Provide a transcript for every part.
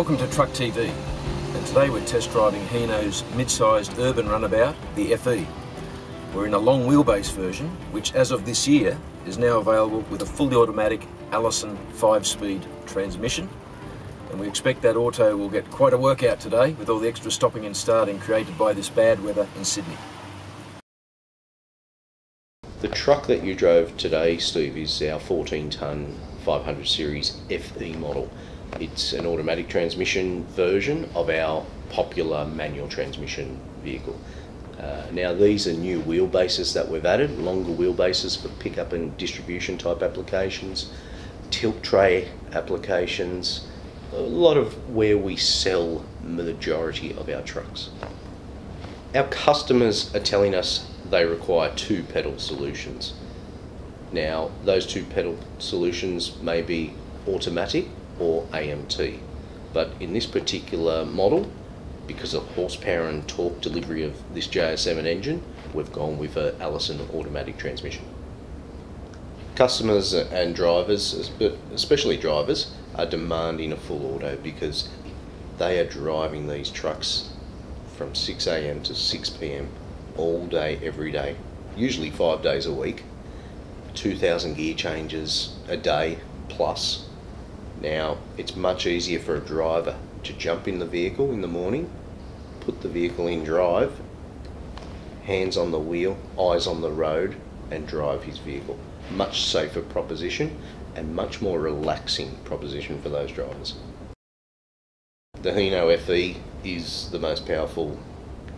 Welcome to Truck TV, and today we're test driving Hino's mid-sized urban runabout, the FE. We're in a long wheelbase version, which as of this year is now available with a fully automatic Allison 5-speed transmission. And we expect that auto will get quite a workout today with all the extra stopping and starting created by this bad weather in Sydney. The truck that you drove today, Steve, is our 14 tonne 500 series FE model. It's an automatic transmission version of our popular manual transmission vehicle. Uh, now these are new wheelbases that we've added, longer wheelbases for pickup and distribution type applications, tilt tray applications, a lot of where we sell the majority of our trucks. Our customers are telling us they require two pedal solutions. Now, those two pedal solutions may be automatic or AMT, but in this particular model, because of horsepower and torque delivery of this JS7 engine, we've gone with an Allison automatic transmission. Customers and drivers, but especially drivers, are demanding a full auto because they are driving these trucks from 6am to 6pm all day, every day, usually five days a week, 2,000 gear changes a day plus. Now, it's much easier for a driver to jump in the vehicle in the morning, put the vehicle in drive, hands on the wheel, eyes on the road, and drive his vehicle. Much safer proposition and much more relaxing proposition for those drivers. The Hino FE is the most powerful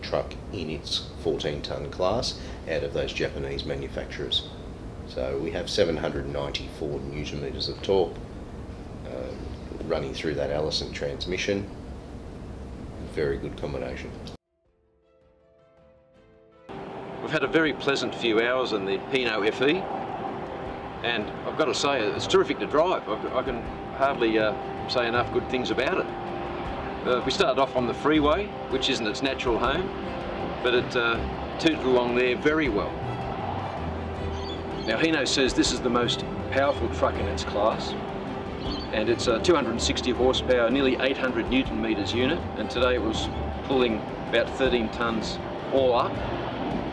truck in its 14 tonne class out of those Japanese manufacturers. So we have 794 newton meters of torque running through that Allison transmission. Very good combination. We've had a very pleasant few hours in the Hino FE and I've got to say it's terrific to drive. I can hardly uh, say enough good things about it. Uh, we started off on the freeway, which isn't its natural home, but it uh, tooted along there very well. Now Hino says this is the most powerful truck in its class, and it's a 260 horsepower, nearly 800 newton meters unit, and today it was pulling about 13 tons all up.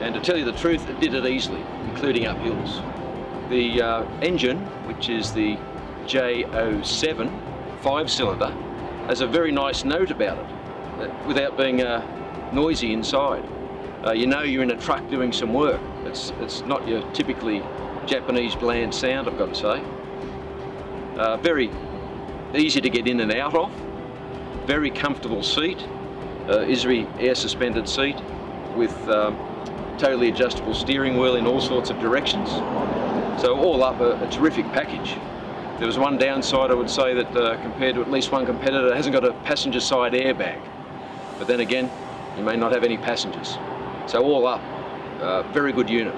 And to tell you the truth, it did it easily, including up hills. The uh, engine, which is the J07 five-cylinder, has a very nice note about it, uh, without being uh, noisy inside. Uh, you know you're in a truck doing some work. It's, it's not your typically Japanese bland sound, I've got to say. Uh, very easy to get in and out of. Very comfortable seat. Uh, Isri air suspended seat with um, totally adjustable steering wheel in all sorts of directions. So all up a, a terrific package. There was one downside I would say that uh, compared to at least one competitor, it hasn't got a passenger side airbag. But then again, you may not have any passengers. So all up, uh, very good unit.